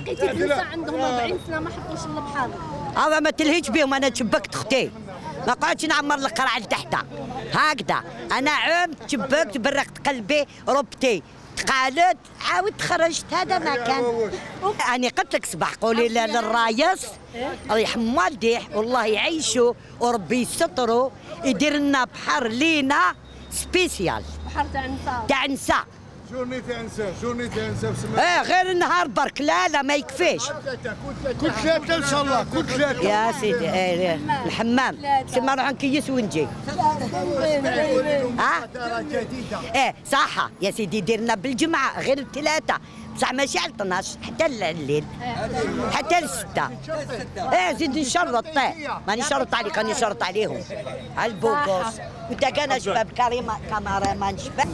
تلاقيتي النساء عندهم 40 سنة ما حطوش إلا بحال هذا ما تلهيش بيهم أنا تشبكت أختي. ما قعدتش نعمر القرعه لتحتها. هكذا. أنا عمت تشبكت برقت قلبي ربتي. تقالت عاودت خرجت هذا ما كان. أنا قلت لك صباح قولي للرايس. الله يرحم والديه والله يعيشوا وربي يستروا. يدير لنا بحر لينا سبيسيال. بحر تاع النساء تاع نساء جورني انسان جورني بسم إيه غير النهار برك لا لا ما يكفيش كل ثلاثة ان شاء الله كل ثلاثة يا سيدي إيه الحمام سما نروح نكيس ونجي ها إيه صح يا سيدي ديرنا بالجمعة غير الثلاثه بصح ماشي على 12 حتى الليل. حتى الستة. إيه زيد نشرط ماني شرط عليك راني شرط عليهم. على البوكوس وإنت كان شباب كريمه كاميرا مان شباب